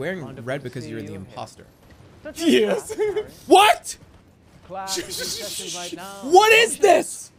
wearing red because you're the imposter. Yes. What? What is this?